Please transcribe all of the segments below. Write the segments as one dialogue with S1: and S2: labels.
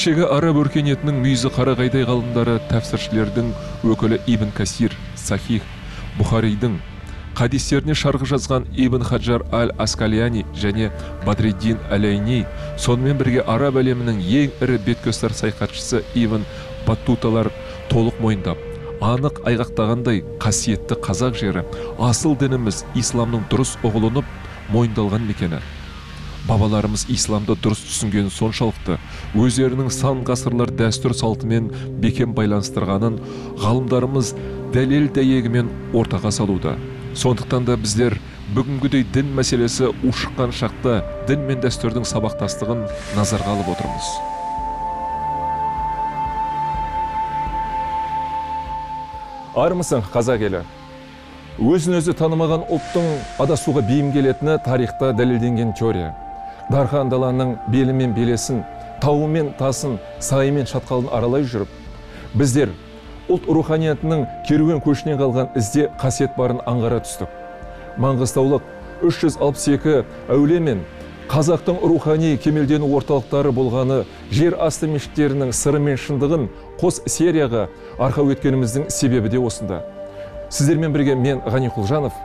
S1: кешегі араб өркениетінің мүйізі қарағайдай ғалымдары тәпсіршілердің өкілі ибн касир сахих бұхаридың хадистеріне шарғы жазған ибн хаджар аль аскалияни және бадреддин алейни сонымен бірге араб әлемінің ең ірі беткөстер саяхатшысы ибн баттуталар толық мойындап анық айғақтағандай қасиетті қазақ жері асыл дініміз исламның дұрыс ұғылынып мойындалған мекені бабаларымыз исламды дұрыс түсінгені соншалықты өздерінің сан ғасырлар дәстүр салтымен бекем байланыстырғанын ғалымдарымыз дәлел дәйегімен ортаға салуда. Сондықтан да біздер бүгінгідей дін мәселесі ушыққан шақта дін мен дәстүрдің сабақтастығын назарға алып отырмыз. Армысың қазақ елі. Өзін өзі танымаған ұлттың адасуға бейім келетіні тарихта дәлелденген теория. Дархан даланың белі мен белесін тауы мен тасын сайы мен шатқалын аралай жүріп біздер ұлт руханиятының керуен көшінен қалған ізде қасиет барын аңғара түстік. Маңғыстаулық 362 әуле мен қазақтың рухани кемелдену орталықтары болғаны жер асты мешіттерінің сыры мен шындығын қос серияға арқау еткеніміздің себебі де осында. Сіздермен бірге мен ғани құлжанов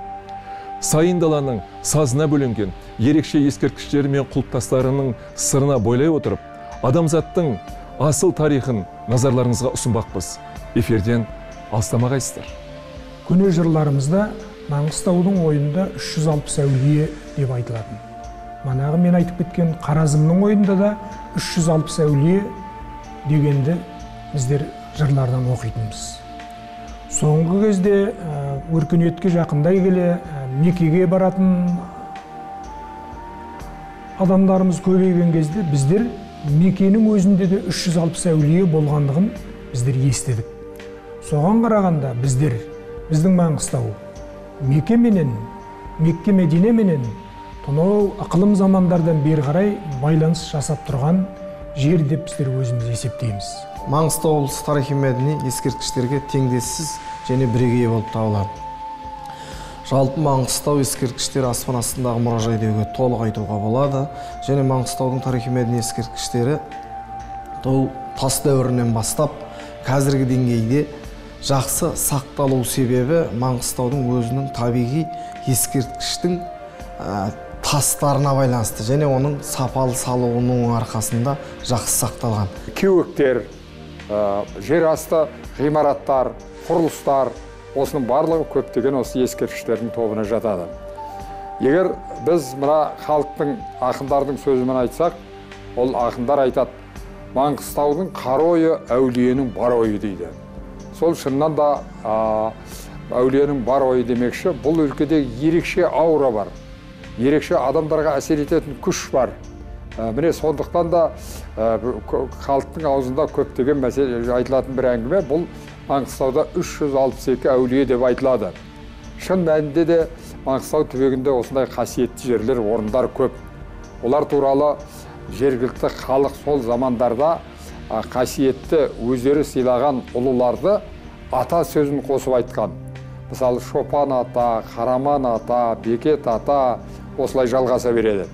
S1: сайын даланың сазына бөленген ерекше ескерткіштері мен құлпытастарының сырына бойлай отырып адамзаттың асыл тарихын назарларыңызға ұсынбақпыз. Эфирден алыстамағайсыздар
S2: көне жырларымызда маңғыстаудың ойында 360 әулие деп айтылатын. Манағы мен айтып кеткен қаразымның ойында да 360 әулие дегенді біздер жырлардан оқитынбыз. Соңғы кезде ә, өркениетке жақындай келе ә, мекеге баратын адамдарымыз көбейген кезде біздер мекенің өзінде де 360 әулие болғандығын біздер естідік. Соған қарағанда біздер біздің маңғыстау меке менен мекке медине менен сонау ықылым замандардан бері қарай байланыс жасап тұрған жер деп біздер өзіміз есептейміз.
S3: Маңғыстау облысы тарихи мәдени ескерткіштерге теңдессіз және бірегей болып табылады. Жалпы маңғыстау ескерткіштері аспан астындағы мұражай деуге толық айтуға болады және маңғыстаудың тарихи мәдени ескерткіштері ол тас дәуірінен бастап қазіргі деңгейде жақсы сақталу себебі маңғыстаудың өзінің табиғи ескерткіштің ә, тастарына байланысты және оның сапалы салуының арқасында жақсы сақталған.
S4: Кеуектер жер асты ғимараттар құрылыстар осының барлығы көптеген осы ескерткіштердің тобына жатады. Егер біз мына халықтың ақындардың сөзімен айтсақ ол ақындар айтады маңғыстаудың қара ойы әулиенің бар ойы дейді. Сол шыннан да әулиенің бар ойы демекші бұл өлкеде ерекше аура бар. Ерекше адамдарға әсер ететін күш бар. Міне сондықтан да халықтың аузында көптеген мәселе айтылатын бір әңгіме. Бұл маңғыстауда 362 әулие деп айтылады. Шын мәнінде де маңғыстау түбегінде осындай қасиетті жерлер орындар көп. Олар туралы жергілікті халық сол замандарда қасиетті өздері сыйлаған ұлыларды ата сөзін қосып айтқан. Мысалы шопан ата қараман ата бекет ата осылай жалғаса береді.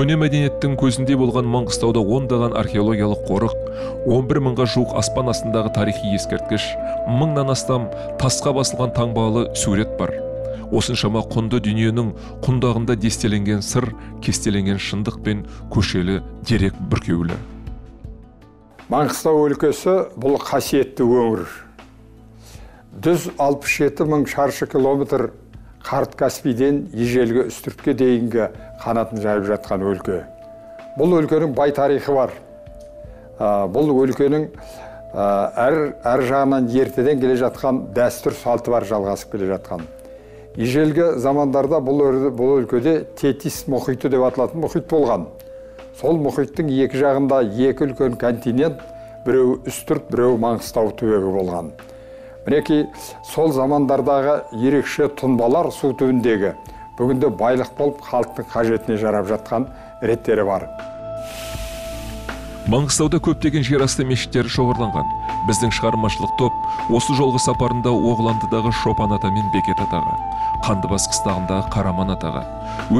S1: Көне мәдениеттің көзінде болған маңғыстауда ондаған археологиялық қорық 11 мыңға жуық аспан астындағы тарихи ескерткіш мыңнан астам тасқа басылған таңбалы сурет бар. Осыншама құнды дүниенің құндағында дестеленген сыр кестеленген шындық пен көшелі дерек бүркеулі.
S4: Маңғыстау өлкесі бұл қасиетті өңір. 167 мың шаршы километр қарт каспийден ежелгі үстіртке дейінгі қанатын жайып жатқан өлке. Бұл өлкенің бай тарихы бар. Бұл өлкенің әр, әр жағынан ертеден келе жатқан дәстүр салты бар жалғасып келе жатқан. Ежелгі замандарда бұл, бұл өлкеде тетис мұхиты деп аталатын мұхит болған. Сол мұхиттың екі жағында екі үлкен континент біреуі үстірт біреуі маңғыстау түбегі болған. Мінекей сол замандардағы ерекше тұнбалар су түбіндегі бүгінде байлық болып халықтың қажетіне жарап жатқан реттері бар.
S1: Маңғыстауда көптеген жер асты мешіттері шоғырланған. Біздің шығармашылық топ осы жолғы сапарында оғландыдағы шопан ата мен бекет атаға қандыбас қыстағындағы қараман атаға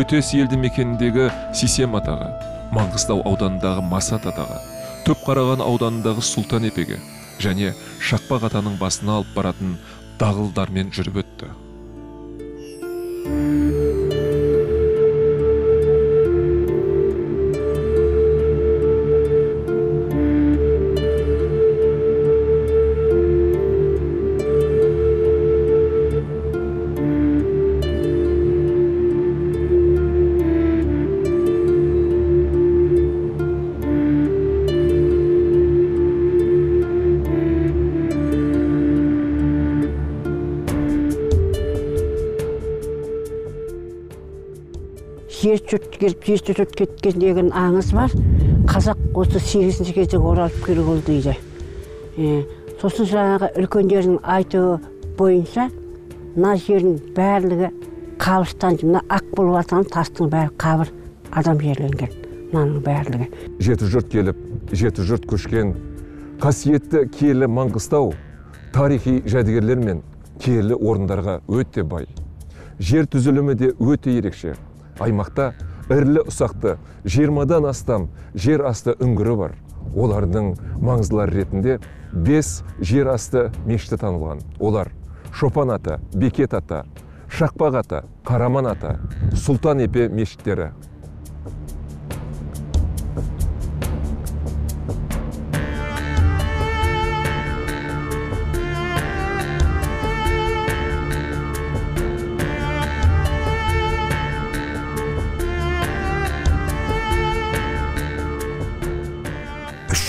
S1: өтес елді мекеніндегі сисем атаға маңғыстау ауданындағы масат атаға түпқараған ауданындағы сұлтан епеге және шақпақ атаның басына алып баратын дағылдармен жүріп өтті.
S5: Жер жұрт келіп жер жұрт кеткен деген аңыз бар. Қазақ осы сегізінші кезде оралып келген дейді. Е, сосын жаңағы үлкендердің айтуы бойынша мына жердің барлығы қабірстан мына ақ болып жатқан тастың бәрі қабір адам жерленген. Мынаның барлығы.
S1: Жеті жұрт келіп жеті жұрт көшкен қасиетті киелі маңғыстау тарихи жәдігерлер мен киелі орындарға өте бай. Жер түзілімі де өте ерекше. Аймақта ірілі ұсақты жиырмадан астам жер асты үңгірі бар. Олардың маңыздылары ретінде бес жер асты мешіті танылған. Олар шопан ата бекет ата шақпақ ата қараман ата сұлтан епе мешіттері.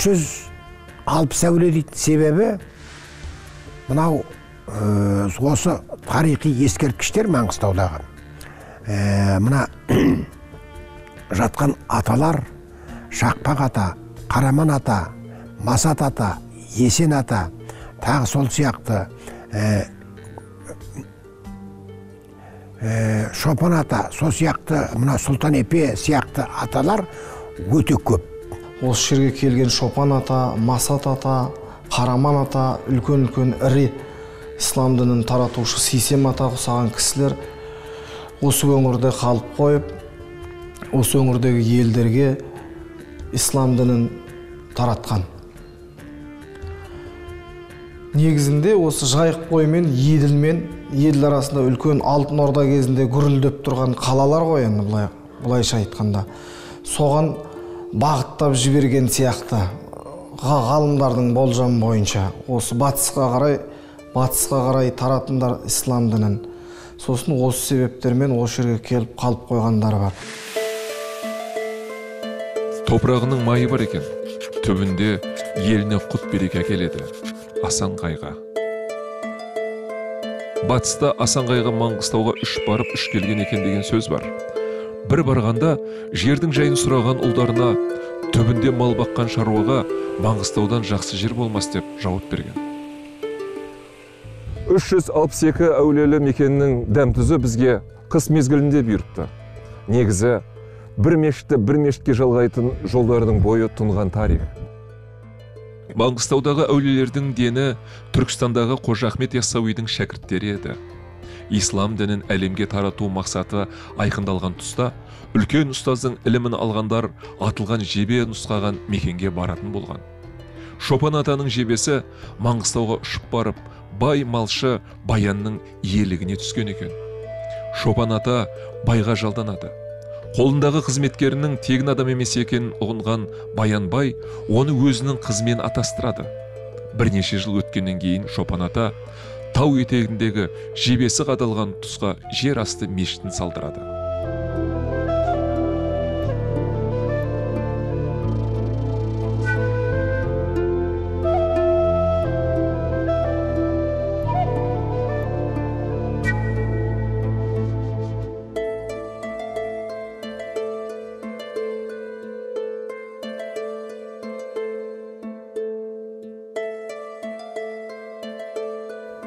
S6: Жүз алпыс әулие дейді себебі мынау э, осы тарихи ескерткіштер маңғыстаудағы Э, мына жатқан аталар шақпақ ата қараман ата масат ата есен ата тағы сол сияқты э, шопан ата сол сияқты мына сұлтан епе сияқты аталар өте көп
S3: осы жерге келген шопан ата масат ата қараман ата үлкен үлкен ірі ислам дінін таратушы сейсем ата ұқсаған кісілер осы өңірде қалып қойып осы өңірдегі елдерге ислам дінін таратқан. Негізінде осы жайық бойы мен еділ мен еділ арасында үлкен алтын орда кезінде гүрілдеп тұрған қалалар ғой енді былай былайша айтқанда. Соған бағыттап жіберген сияқты. Ға- ғалымдардың болжамы бойынша осы батысқа қарай батысқа қарай таратындар ислам дінін. Сосын осы себептермен осы жерге келіп қалып қойғандар бар.
S1: Топырағының майы бар екен. Түбінде еліне құт береке әкеледі. Асанқайға батыста асанқайға маңғыстауға үш барып үш келген екен деген сөз бар. Бір барғанда жердің жайын сұраған ұлдарына түбінде мал баққан шаруаға маңғыстаудан жақсы жер болмас деп жауап берген. 362 әулиелі мекеннің дәм тұзы бізге қыс мезгілінде бұйыртты негізі бір мешітті бір мешітке жалғайтын жолдардың бойы тұнған тарих маңғыстаудағы әулиелердің дені түркістандағы қожа ахмет яссауидің шәкірттері еді. Ислам дінін әлемге тарату мақсаты айқындалған тұста үлкен ұстаздың ілімін алғандар атылған жебе нұсқаған мекенге баратын болған. Шопан атаның жебесі маңғыстауға ұшып барып бай малшы баянның иелігіне түскен екен. Шопан ата байға жалданады. Қолындағы қызметкерінің тегін адам емес екенін ұғынған баянбай оны өзінің қызымен атастырады. Бірнеше жыл өткеннен кейін шопан ата тау етегіндегі жебесі қадалған тұсқа жер асты мешітін салдырады.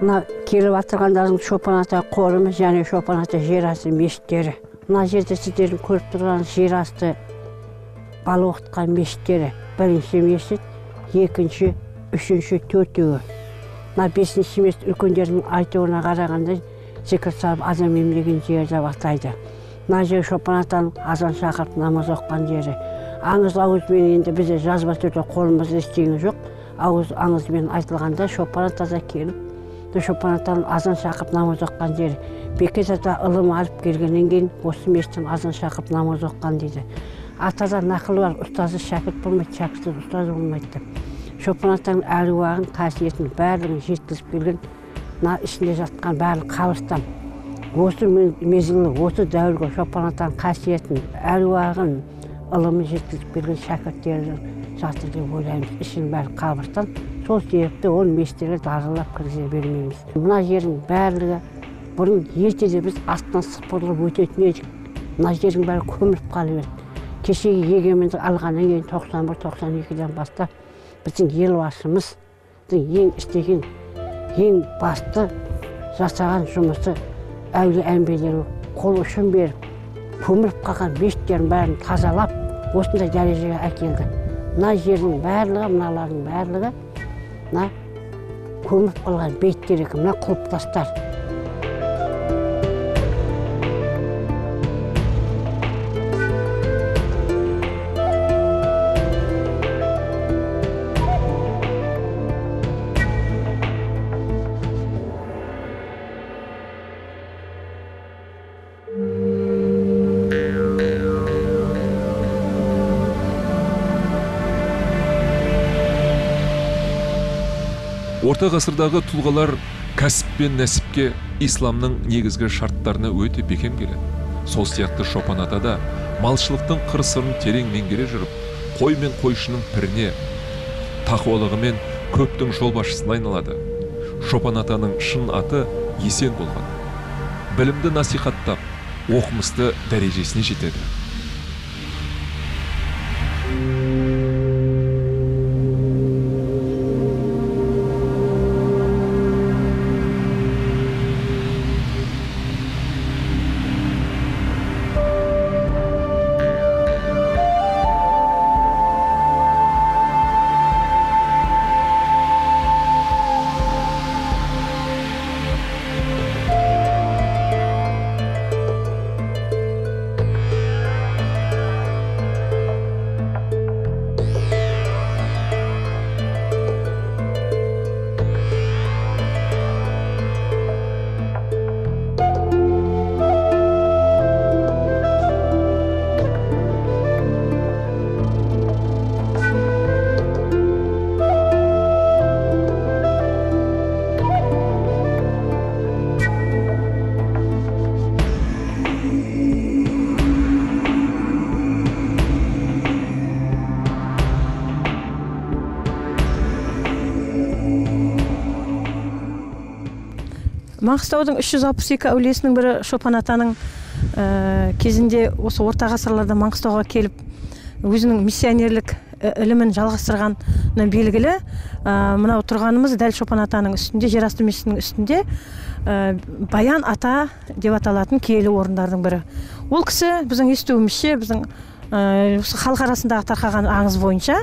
S5: Мына келіп жатырғандардың шопан ата қорымы және шопан ата жер асты мешіттері. Мына жерде сіздердің көріп тұрған жер асты бала оқытқан мешіттері. Бірінші мешіт екінші үшінші төртеуі. Мына бесінші мешіт үлкендердің айтуына қарағанда зікір салып азан емлеген жері деп атайды мына жер шопан атаның азан шақырып намаз оқыған жері. Аңыз ауызбен енді бізде жазба түрде қолымызда ештеңе жоқ. Ауыз аңызбен айтылғанда шопан атада келіп шопан атаның азан шақырып намаз оқыған жері бекет ата ылым алып келгеннен кейін осы мешіттен азан шақырып намаз оқыған дейді. Атада нақыл бар ұстазы шәкірт болмайды шәкіртсіз ұстаз болмайды деп. Шопан атаның әруағын қасиетін барлығын жеткізіп келген мына ішінде жатқан барлық қабірстан осы мезгіл осы дәуірге шопан атаның қасиетін әруағын ылымын жеткізіп келген шәкірттері жатыр деп ойлаймыз. Ішінің бәрі қабірстан сол себепті ол мешіттерге даралап кіргізе бермейміз. Мына жердің барлығы бұрын ертеде біз астынан сыпырылып өтетін едік. Мына жердің бәрі көміліп қала берді кешегі егемендік алғаннан кейін тоқсан бір тоқсан екіден бастап біздің елбасымыздың ең істеген ең басты жасаған жұмысы әулие әмбиелер қол ұшын беріп көміліп қалған мешіттердің бәрін тазалап осындай дәрежеге әкелді. Мына жердің барлығы мыналардың барлығы мына көміліп қалған бейіттер екен мына құлпытастар
S1: орта ғасырдағы тұлғалар кәсіп пен нәсіпке исламның негізгі шарттарына өте бекем келеді. Сол сияқты шопан ата да малшылықтың қыр сырын терең меңгере жүріп қой мен қойшының піріне тақуалығымен көптің жолбасшысына айналады. Шопан атаның шын аты есен болған. Білімді насихаттап оқымысты дәрежесіне жетеді.
S7: Маңғыстаудың 362 әулиесінің бірі шопан атаның ә, кезінде осы орта ғасырларда маңғыстауға келіп өзінің миссионерлік і- ілімін жалғастырғаны белгілі. Ә, мынау тұрғанымыз дәл шопан атаның үстінде жерасты мешітінің үстінде ә, баян ата деп аталатын киелі орындардың бірі. Ол кісі біздің естуімізше біздің ә, осы халық арасындағы тарқаған аңыз бойынша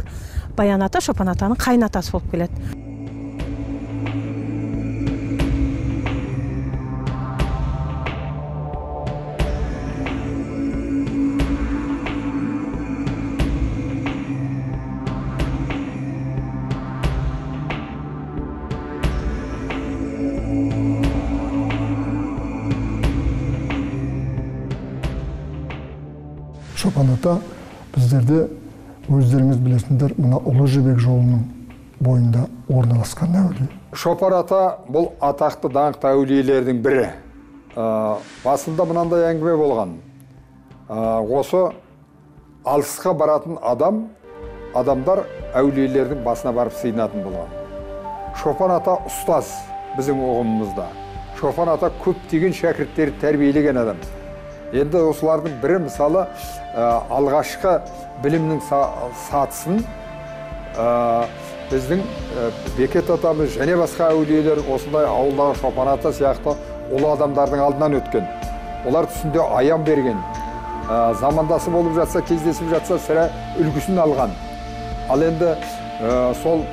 S7: баян ата шопан атаның қайын атасы болып келеді.
S8: Ата біздерде өздеріңіз білесіңдер мына ұлы жібек жолының бойында орналасқан әулие.
S4: Шопар ата бұл атақты даңқты әулиелердің бірі. Ә, басында мынандай әңгіме болған. Ә, осы алысқа баратын адам адамдар әулиелердің басына барып сыйынатын болған. Шопан ата ұстаз біздің ұғымымызда. Шопан ата көптеген шәкірттерді тәрбиелеген адам енді осылардың бірі мысалы ә, алғашқы білімнің са- сатысын ә, біздің ә, бекет атамыз және басқа әулиелер осындай ауылдағы шопан ата сияқты ұлы адамдардың алдынан өткен. Олар түсінде аян берген замандасы болып жатса кездесіп жатса сірә үлгісін алған. Ал енді сол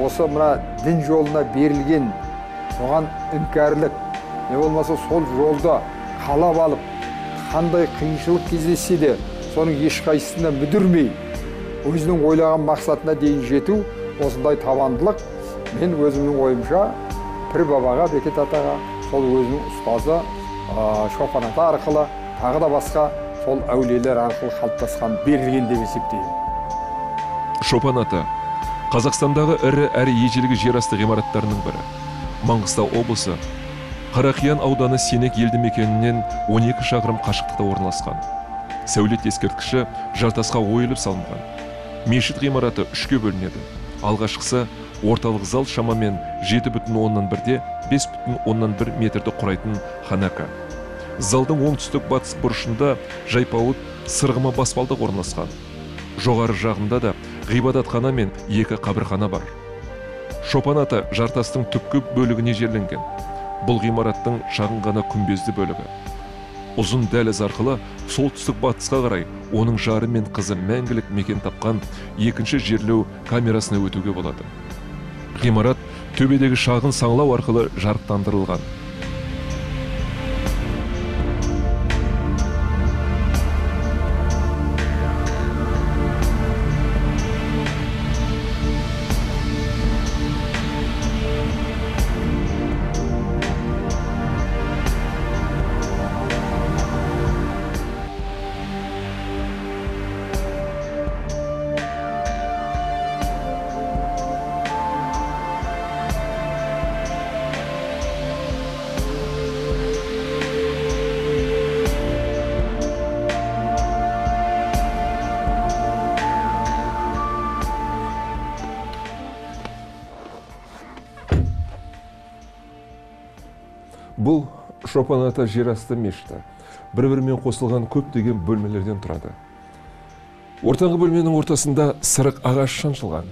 S4: осы мына дін жолына берілген оған іңкәрлік не болмаса сол жолда қалап алып қандай қиыншылық кездессе де соның ешқайсысына мүдірмей өзінің ойлаған мақсатына дейін жету осындай табандылық мен өзімнің ойымша пір бабаға бекет атаға сол өзінің ұстазы ә, шопан ата арқылы тағы да басқа сол әулиелер арқылы қалыптасқан берілген деп есептеймін.
S1: Шопан ата қазақстандағы ірі әрі ежелгі жерасты ғимараттарының бірі. Маңғыстау облысы қарақиян ауданы сенек елді мекенінен 12 шақырым қашықтықта орналасқан. Сәулет ескерткіші жартасқа ойылып салынған. Мешіт ғимараты үшке бөлінеді. Алғашқысы орталық зал шамамен 7 бүтін оннан бірде 5 бүтін оннан бір метрді құрайтын ханака. Залдың оңтүстік батыс бұрышында жайпауыт сырғыма баспалдақ орналасқан. Жоғары жағында да ғибадатхана мен екі қабірхана бар. Шопан ата жартастың түпкі бөлігіне жерленген. Бұл ғимараттың шағын ғана күмбезді бөлігі. Ұзын дәліз арқылы солтүстік батысқа қарай оның жары мен қызы мәңгілік мекен тапқан екінші жерлеу камерасына өтуге болады. Ғимарат төбедегі шағын саңлау арқылы жарықтандырылған. Шопан ата жерасты мешіті. Бір бірімен қосылған көптеген бөлмелерден тұрады. Ортаңғы бөлменің ортасында сырық ағаш шаншылған.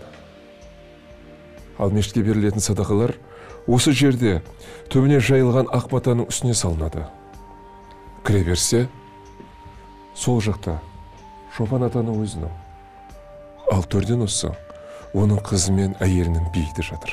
S1: Ал мешітке берілетін садақалар осы жерде төбіне жайылған ақ матаның үстіне салынады. Кіре берсе сол жақта шопан атаның өзінің. Ал төрден осы оның қызы мен әйелінің бейіті жатыр.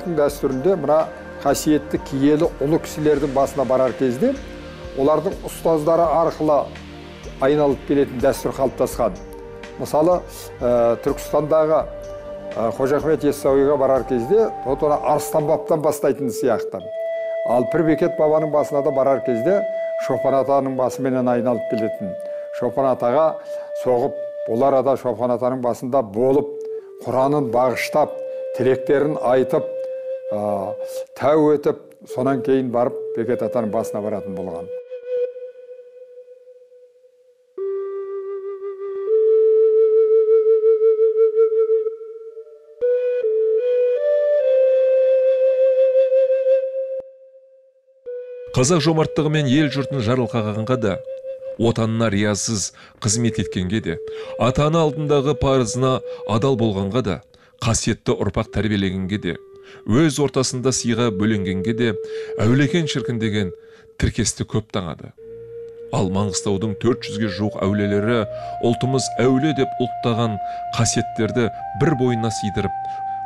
S4: Қазақтың дәстүрінде мына қасиетті киелі ұлы кісілердің басына барар кезде олардың ұстаздары арқылы айналып келетін дәстүр қалыптасқан. Мысалы ә, түркістандағы ә, қожа ахмет яссауиға барар кезде вот ана арыстан баптан бастайтын сияқты. Ал пірбекет бабаның басына да барар кезде шопан атаның басыменен айналып келетін. Шопан атаға соғып бұл арада шопан атаның басында болып құранын бағыштап тілектерін айтып тәу етіп сонан кейін барып бекет атаның басына баратын болған.
S1: Қазақ жомарттығымен ел жұртын жарылқағанға да отанына риясыз қызмет еткенге де ата ана алдындағы парызына адал болғанға да қасиетті ұрпақ тәрбиелегенге де өз ортасында сыйға бөленгенге де әулекен шіркін деген тіркесті көп таңады. Ал маңғыстаудың 400-ге жуық әулиелері ұлтымыз әулие деп ұлттаған қасиеттерді бір бойына сыйдырып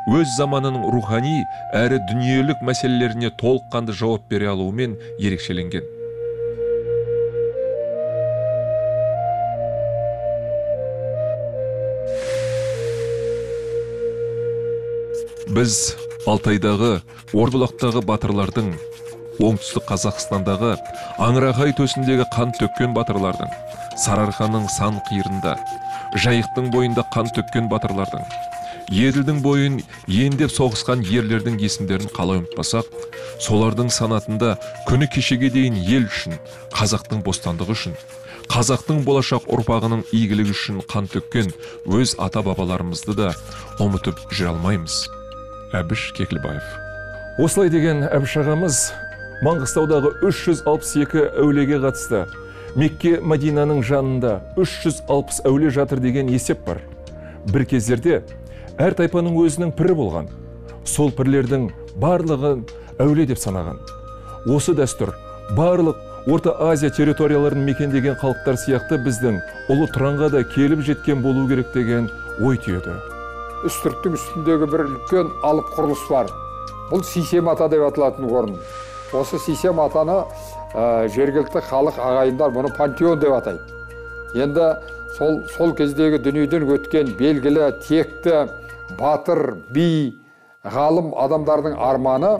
S1: өз заманының рухани әрі дүниелік мәселелеріне толыққанды жауап бере алуымен ерекшеленген. Біз алтайдағы орбұлақтағы батырлардың оңтүстік қазақстандағы аңырақай төсіндегі қан төккен батырлардың сарыарқаның сан қиырында жайықтың бойында қан төккен батырлардың еділдің бойын ендеп соғысқан ерлердің есімдерін қалай ұмытпасақ солардың санатында күні кешеге дейін ел үшін қазақтың бостандығы үшін қазақтың болашақ ұрпағының игілігі үшін қан төккен өз ата бабаларымызды да ұмытып жүре алмаймыз. Әбіш кекілбаев. Осылай деген әбіш ағамыз маңғыстаудағы 362 әулиеге қатысты. Мекке мәдинаның жанында 360 әулие жатыр деген есеп бар. Бір кездерде әр тайпаның өзінің пірі болған. Сол пірлердің барлығын әулие деп санаған. Осы дәстүр барлық орта азия территорияларын мекендеген халықтар сияқты біздің ұлы тұранға да келіп жеткен болу керек деген ой түйеді.
S4: Үстірттің үстіндегі бір үлкен алып құрылыс бар. Бұл сейсем ата деп аталатын орын. Осы сейсем атаны ә, жергілікті халық ағайындар мұны пантеон деп атайды. Енді сол, сол кездегі дүниеден өткен белгілі текті батыр би ғалым адамдардың арманы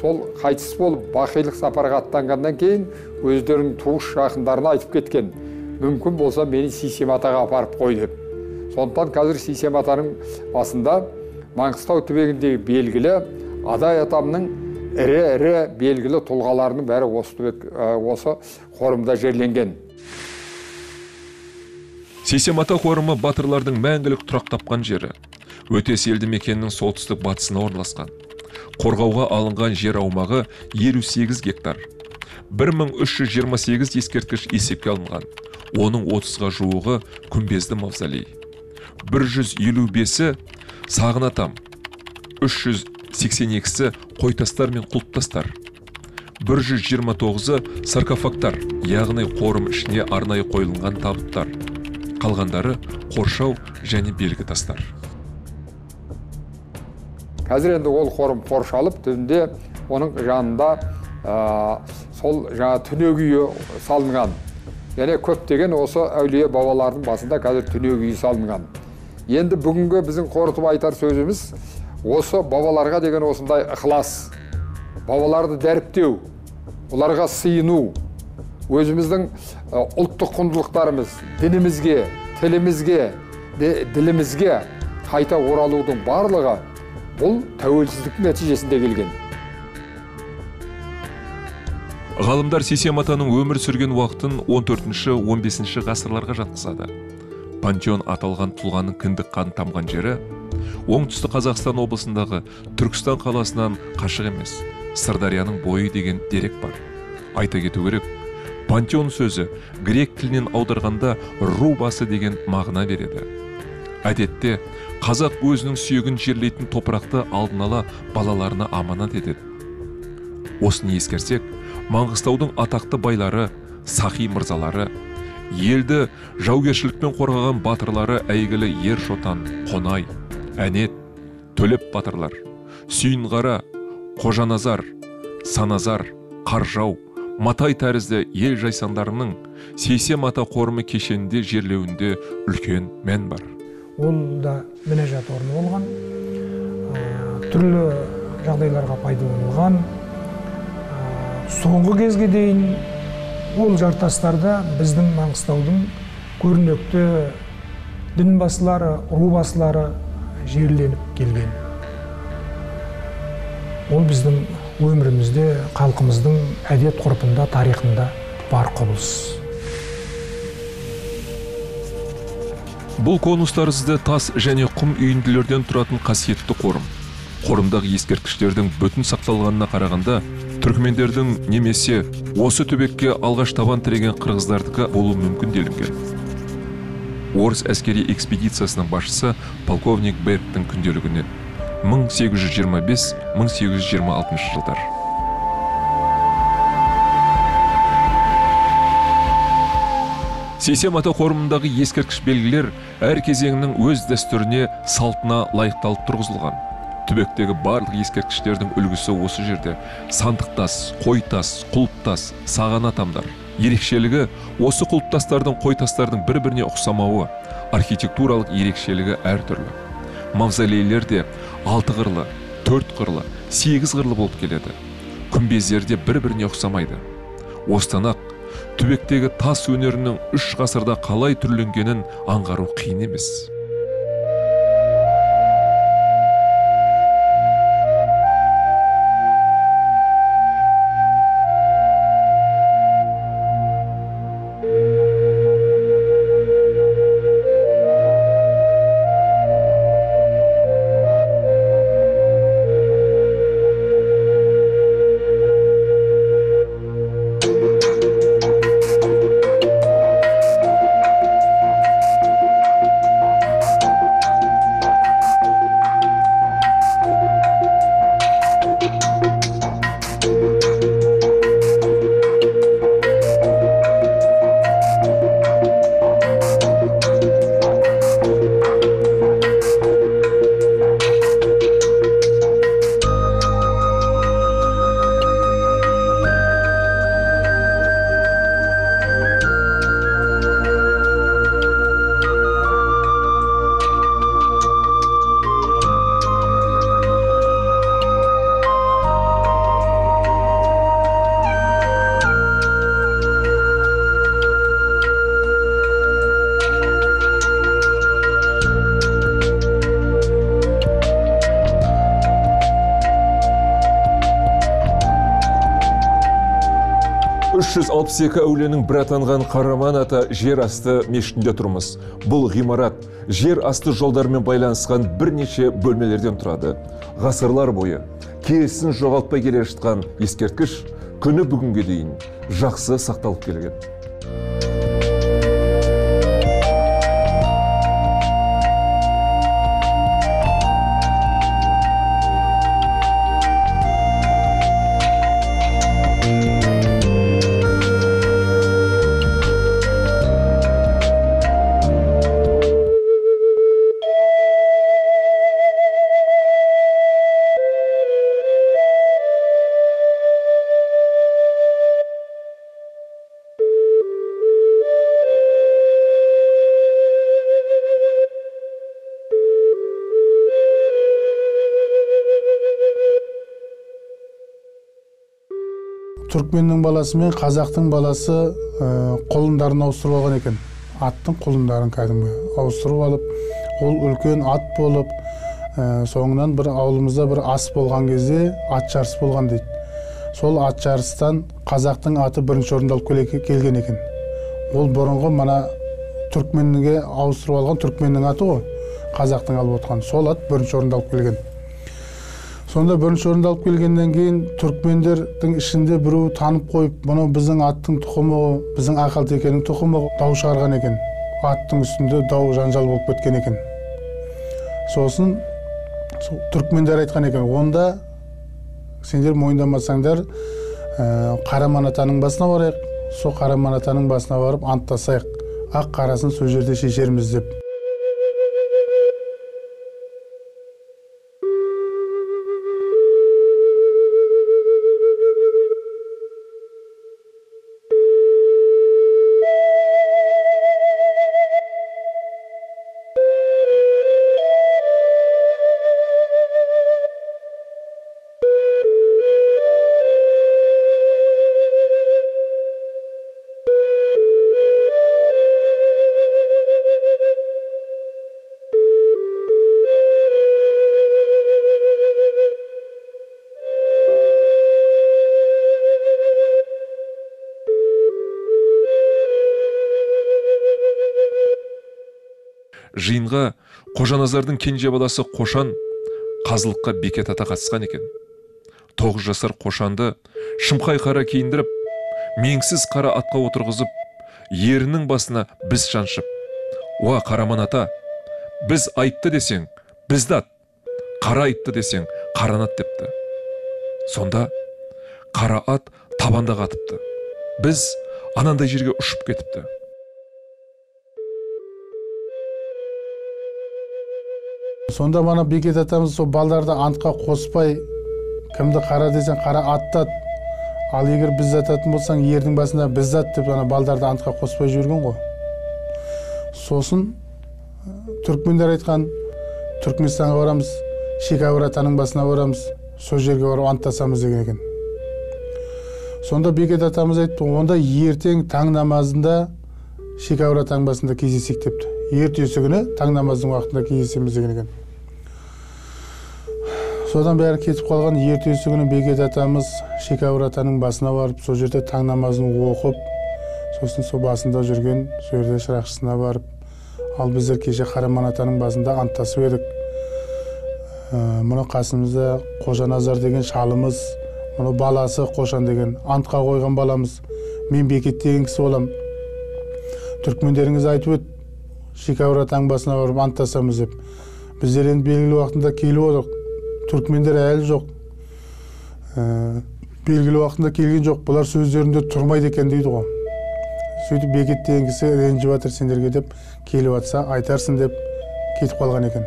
S4: сол қайтыс болып бақилық сапарға аттанғаннан кейін өздерінің туыс жақындарына айтып кеткен мүмкін болса мені сейсем атаға апарып қой деп. Сондықтан қазір сейсем атаның басында маңғыстау түбегіндегі белгілі адай атамның ірі ірі белгілі тұлғаларының бәрі осы, түбек, осы қорымда жерленген.
S1: Сейсем ата қорымы батырлардың мәңгілік тұрақ тапқан жері. Өтес елді мекенінің солтүстік батысына орналасқан. Қорғауға алынған жер аумағы 58 гектар. 1328 ескерткіш есепке алынған. Оның 30-ға жуығы күмбезді мавзолей. 155-і сағын атам. 382-сі қойтастар мен құлыптастар. 129-ы саркофагтар яғни қорым ішіне арнайы қойылған табыттар. Қалғандары қоршау және белгі тастар.
S4: Қазір енді ол қорым қоршалып түбінде оның жанында ә, сол жаңа түнек үйі салынған. Және көптеген осы әулие бабалардың басында қазір түнек үйі салынған. Енді бүгінгі біздің қорытып айтар сөзіміз осы бабаларға деген осындай ықылас бабаларды дәріптеу оларға сыйыну өзіміздің ұлттық құндылықтарымыз дінімізге тілімізге ділімізге қайта оралудың барлығы бұл тәуелсіздіктің нәтижесінде келген.
S1: Ғалымдар сейсем атаның өмір сүрген уақытын 14-15 ғасырларға жатқызады. Пантеон аталған тұлғаның кіндік қан тамған жері оңтүстік қазақстан облысындағы түркістан қаласынан қашық емес сырдарияның бойы деген дерек бар. Айта кету керек пантеон сөзі грек тілінен аударғанда ру басы деген мағына береді. Әдетте қазақ өзінің сүйегін жерлейтін топырақты алдын ала балаларына аманат етеді. Осыны ескерсек маңғыстаудың атақты байлары сахи мырзалары елді жаугершілікпен қорғаған батырлары әйгілі ер шотан қонай әнет төлеп батырлар сүйінғара қожаназар саназар қаржау матай тәрізді ел жайсандарының сейсем ата қорымы кешенінде жерлеуінде үлкен мән бар.
S2: Ол да мінәжат орны болған түрлі жағдайларға пайдаланылған соңғы кезге дейін ол жартастарда біздің маңғыстаудың көрнекті дінбасылары рубасылары жерленіп келген. Ол біздің өмірімізде халқымыздың әдет ғұрпында тарихында бар құбылыс.
S1: Бұл конус тәрізді тас және құм үйінділерден тұратын қасиетті қорым. Қорымдағы ескерткіштердің бүтін сақталғанына қарағанда түркмендердің немесе осы төбекке алғаш табан тіреген қырғыздардікі болуы мүмкін делінген. Орыс әскери экспедициясының басшысы полковник берттің күнделігінен 1825-1826 жылдар. Сейсем ата қорымындағы ескерткіш белгілер әр кезеңнің өз дәстүріне салтына лайықталып тұрғызылған. Түбектегі барлық ескерткіштердің үлгісі осы жерде. Сандық тас қой тас құлып тас саған атамдар. Ерекшелігі осы құлпытастардың қойтастардың бір біріне ұқсамауы архитектуралық ерекшелігі әртүрлі. Мавзолейлер де алты қырлы төрт қырлы сегіз қырлы болып келеді. Күмбездер де бір біріне ұқсамайды. Осыдан ақ түбектегі тас өнерінің үш ғасырда қалай түрленгенін аңғару қиын емес. 362 әуленің бір атанған Қараман ата жер асты мешітінде тұрмыз. Бұл ғимарат жер асты жолдармен байланысқан бірнеше бөлмелерден тұрады. Ғасырлар бойы киесін жоғалтпай келе жатқан ескерткіш күні бүгінге дейін жақсы сақталып келген.
S9: Түрікменнің баласы мен қазақтың баласы ә, құлындарын ауыстырып алған екен аттың құлындарын кәдімгі ауыстырып алып ол үлкен ат болып ә, соңынан бір ауылымызда бір ас болған кезде ат жарысы болған дейді сол ат жарыстан қазақтың аты бірінші орынды алып келе- келген екен ол бұрынғы мына түрікменге ауыстырып алған түрікменнің аты ғой қазақтың алып отқан сол ат бірінші орынды алып келген сонда бірінші орынды алып келгеннен кейін түрікмендердің ішінде біреу танып қойып мынау біздің аттың тұқымы біздің ақалтекенің тұқымы дау шығарған екен. Аттың үстінде дау жанжал болып кеткен екен. Сосын сол түрікмендер айтқан екен онда сендер мойындамасаңдар ә, қараман атаның басына барайық. Сол қараман атаның басына барып анттасайық. Ақ қарасын сол жерде шешерміз деп.
S1: Жиынға қожаназардың кенже баласы қошан қазылыққа бекет ата қатысқан екен. Тоғыз жасар қошанды шымқай қара киіндіріп меңсіз қара атқа отырғызып ерінің басына біз шаншып уа қараман ата біз айтты десең бізді ат қара айтты десең қараны ат депті. Сонда қара ат табанда қатыпты. Біз анандай жерге ұшып кетіпті.
S9: Сонда мана бекет атамыз сол балдарды антқа қоспай кімді қара десең қара аттат ал егер біз ататын болсаң ердің басында біз ат деп ана балдарды антқа қоспай жіберген ғой. Сосын түрікмендер айтқан түрікменстанға барамыз шекавыр атаның басына барамыз сол жерге барып анттасамыз деген екен. Сонда бекет атамыз айтты онда ертең таң намазында шекавыр атаның басында кездесейік депті. Ертесі күні таң намаздың уақытында кездесеміз деген екен. Содан бәрі кетіп қалған ертесі күні бекет атамыз шекавыр атаның басына барып сол жерде таң намазын оқып сосын сол басында жүрген сол жерде шырақшысына барып ал біздер кеше қараман атаның басында анттасып едік. Ә, мына қасымызда қожаназар деген шалымыз мына баласы қошан деген антқа қойған баламыз. Мен бекет деген кісі боламын түрікмендеріңіз айтып еді шекавыр атаның басына барып анттасамыз деп. Біздер енді белгілі уақытында келіп отырық түрікмендер әлі жоқ. Ә, белгілі уақытында келген жоқ. Бұлар сөздерінде тұрмайды екен дейді ғой. Сөйтіп бекет деген кісі ренжіп жатыр сендерге деп келіп жатса айтарсың деп кетіп қалған екен.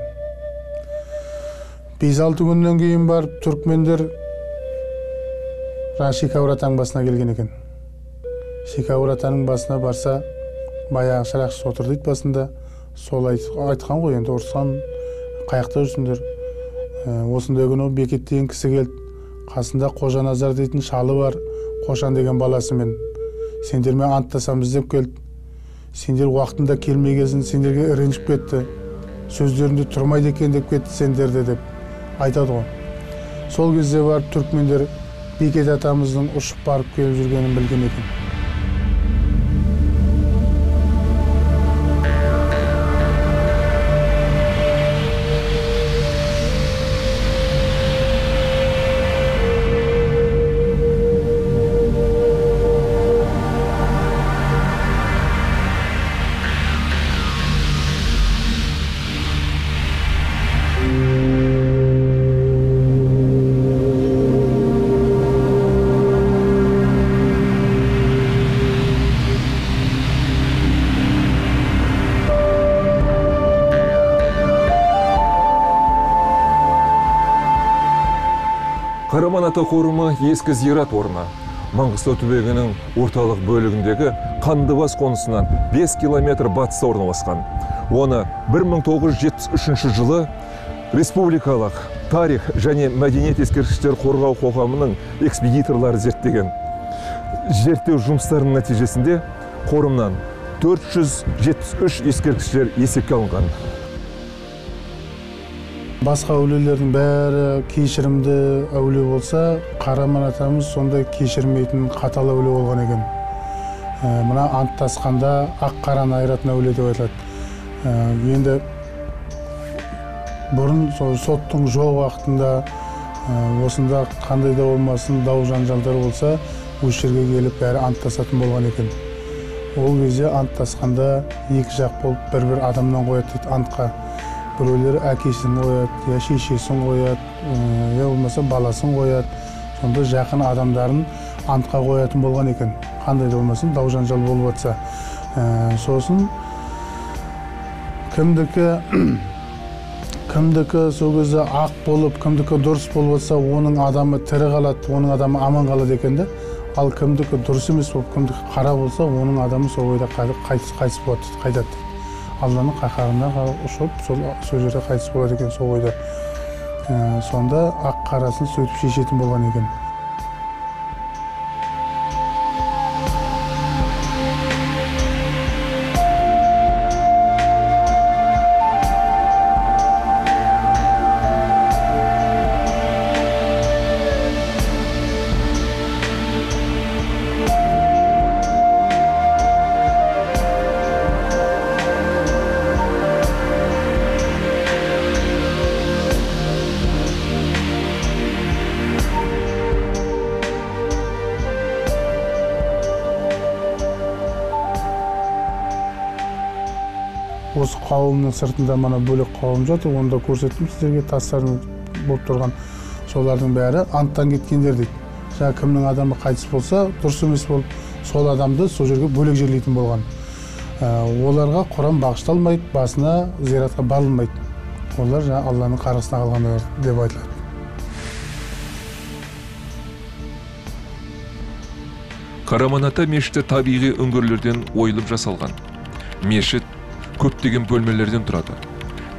S9: Бес алты күннен кейін барып түрікмендер жаңағы шекавыр атаның басына келген екен. Шекавыр атаның басына барса баяғы шырақшысы отыр дейді басында. Сол айт, айтқан ғой енді ұрысқан қай жақта жүрсіңдер. Осындай күні бекет деген кісі келді. Қасында қожаназар дейтін шалы бар қошан деген баласымен. Сендермен анттасамыз деп келді. Сендер уақытында келмей келсін сендерге ренжіп кетті. Сөздерінде тұрмайды екен деп кетті сендерді деп айтады ғой. Сол кезде барып түрікмендер бекет атамыздың ұшып барып келіп жүргенін білген екен.
S1: Ата қорымы ескі зират орны. Маңғыстау түбегінің орталық бөлігіндегі қандыбас қонысынан 5 километр батыста орналасқан. Оны 1973 жылы республикалық тарих және мәдениет ескерткіштер қорғау қоғамының экспедиторлары зерттеген. Зерттеу жұмыстарының нәтижесінде қорымнан 473 ескерткіштер есепке алынған.
S9: Басқа әулиелердің бәрі кешірімді әулие болса қараман атамыз сондай кешірмейтін қатал әулие болған екен. Ә, мына анттасқанда ақ қараны айыратын әулие деп айтылады. Ә, енді бұрын сол соттың жоқ уақытында ә, осында қандай да болмасын дау жанжалдар болса осы жерге келіп бәрі анттасатын болған екен. Ол кезде анттасқанда екі жақ болып бір бір адамнан қояды дейді антқа. Біреулері әкесін қояды я шешесін қояды я болмаса баласын қояды сонда жақын адамдарын антқа қоятын болған екен қандай да болмасын дау жанжал болып жатса сосын кімдікі кімдікі сол кезде ақ болып кімдікі дұрыс болып жатса оның адамы тірі қалады оның адамы аман қалады екен да ал кімдікі дұрыс емес болып кімдікі қара болса оның адамы сол бойда қайтыс, қайтыс қайтады алланың қаһарына ұшып сол сол жерде қайтыс болады екен сол бойда Ә, сонда ақ қарасын сөйтіп шешетін болған екен қауымның сыртында мына бөлек қауым жатыр оны да көрсеттім сіздерге тастардың болып тұрған. Солардың бәрі анттан кеткендер дейді. Жаңағы кімнің адамы қайтыс болса дұрыс емес болып сол адамды сол жерге бөлек жерлейтін болған. Ә, оларға құран бағышталмайды басына зиратқа барылмайды олар жаңағы алланың қарғысына қалғандар деп айтылады.
S1: Қараман ата мешіті табиғи үңгірлерден ойылып жасалған. Мешіт көптеген бөлмелерден тұрады.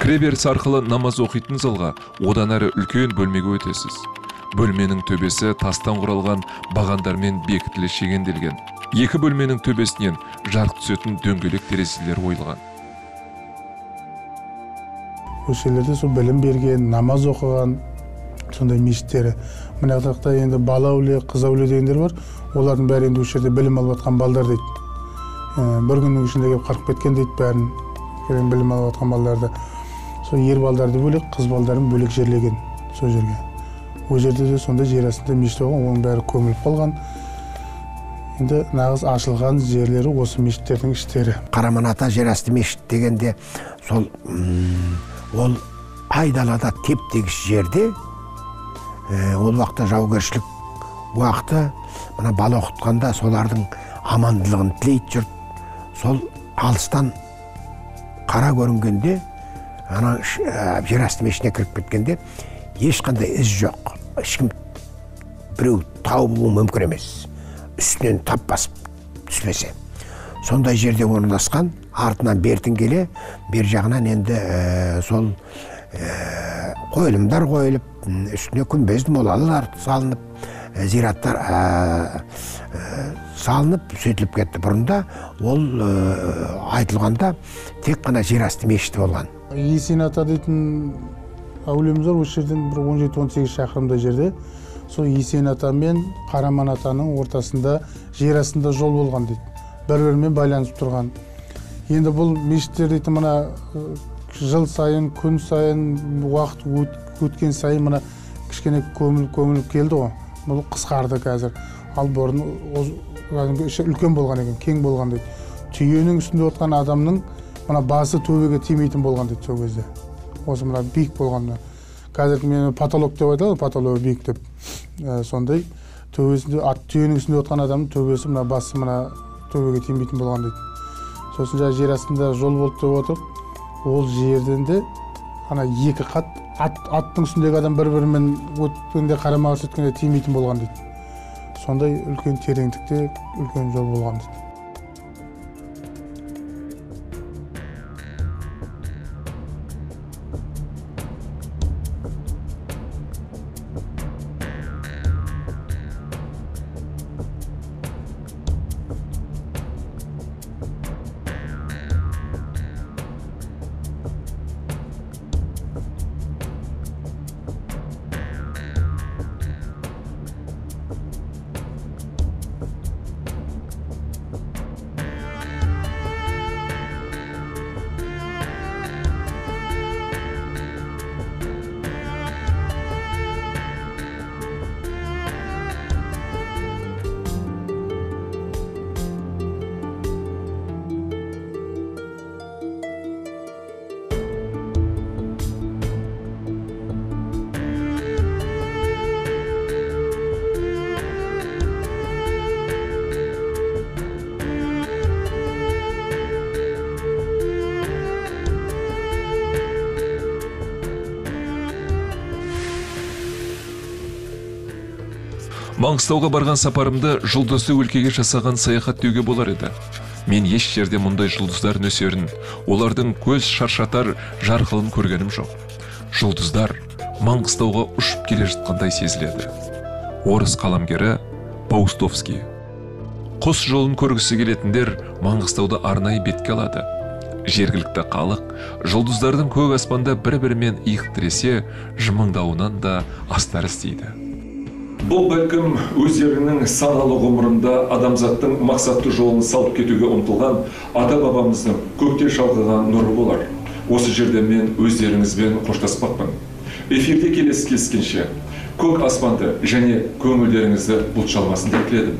S1: Кіреберіс арқылы намаз оқитын залға одан әрі үлкен бөлмеге өтесіз. Бөлменің төбесі тастан құралған бағандармен бекітіле шегенделген. Екі бөлменің төбесінен жарық түсетін дөңгелек терезелер ойылған.
S9: Жерлерде сол білім берген намаз оқыған сондай мешіттері. Мына жақта енді бала әулие қыз әулие дегендер бар. Олардың бәрі енді осы жерде білім алып жатқан балдар дейді. Ә, бір күннің ішінде келіп қырып кеткен дейді бәрін. Білім алып жатқан балдарды сол ер балдарды бөлек қыз балдарын бөлек жерлеген сол жерге. Ол жерде де сондай жер астында мешіт болған оның бәрі көміліп қалған. Енді нағыз ашылған жерлері осы мешіттердің іштері.
S6: Қараман ата жерасты мешіт дегенде сол ол айдалада теп тегіс жерде ол уақытта жаугершілік уақыты мына бала оқытқанда солардың амандылығын тілейді жұрт. Сол алыстан қара көрінгенде ана ә, жерасты мешітіне кіріп кеткенде ешқандай із жоқ. Ешкім біреу табуы мүмкін емес. Үстінен тап басып түспесе. Сондай жерде орналасқан артынан бертін келе бер жағынан енді ә, сол ә, қойылымдар қойылып үстіне күмбез молалар салынып ә, зираттар ә, ә, салынып сөйтіліп кетті. Бұрында ол ә, айтылғанда тек қана жерасты мешіті болған.
S9: Есен ата дейтін әулиеміз бар осы жерден бір он жеті он сегіз шақырымдай жерде. Сол есен ата мен қараман атаның ортасында жер астында жол болған дейді. Бір бірімен байланысып тұрған. Енді бұл мешіттер дейтін мына э, жыл сайын күн сайын уақыт өт- өткен сайын мына кішкене көміліп көміліп келді ғой. Бұл қысқарды қазір. Ал бұрын кәдімгі іші үлкен болған екен кең болған дейді түйенің үстінде отырған адамның мына басы төбеге тимейтін болған дейді сол кезде осы мына биік болғанда қазір мен потолок деп айтады ғой потологы биік деп Ә, сондай төбесінде ат түйенің үстінде отырған адамның төбесі мына басы мына төбеге тимейтін болған дейді сосын жаңағы жер астында жол болды деп отырып ол жерден де ана екі қат ат, аттың үстіндегі адам бір бірімен өткенде қарама қарсы өткенде тимейтін болған дейді сондай үлкен тереңдікте үлкен жол болған.
S1: Маңғыстауға барған сапарымды жұлдызды өлкеге жасаған саяхат деуге болар еді. Мен еш жерде мұндай жұлдыздар нөсерін олардың көз шаршатар жарқылын көргенім жоқ. Жұлдыздар маңғыстауға ұшып келе жатқандай сезіледі. Орыс қаламгері паустовский. Құс жолын көргісі келетіндер маңғыстауды арнайы бетке алады. Жергілікті халық жұлдыздардың көк аспанда бір бірімен иық тіресе жымыңдауынан да астар іздейді бұл бәлкім өздерінің саналы ғұмырында адамзаттың мақсатты жолын салып кетуге ұмтылған ата бабамыздың көкте шалқыған нұры болар. Осы жерде мен өздеріңізбен қоштаспақпын. Эфирде келесі кездескенше көк аспанды және көңілдеріңізді бұлт шалмасын деп тіледім.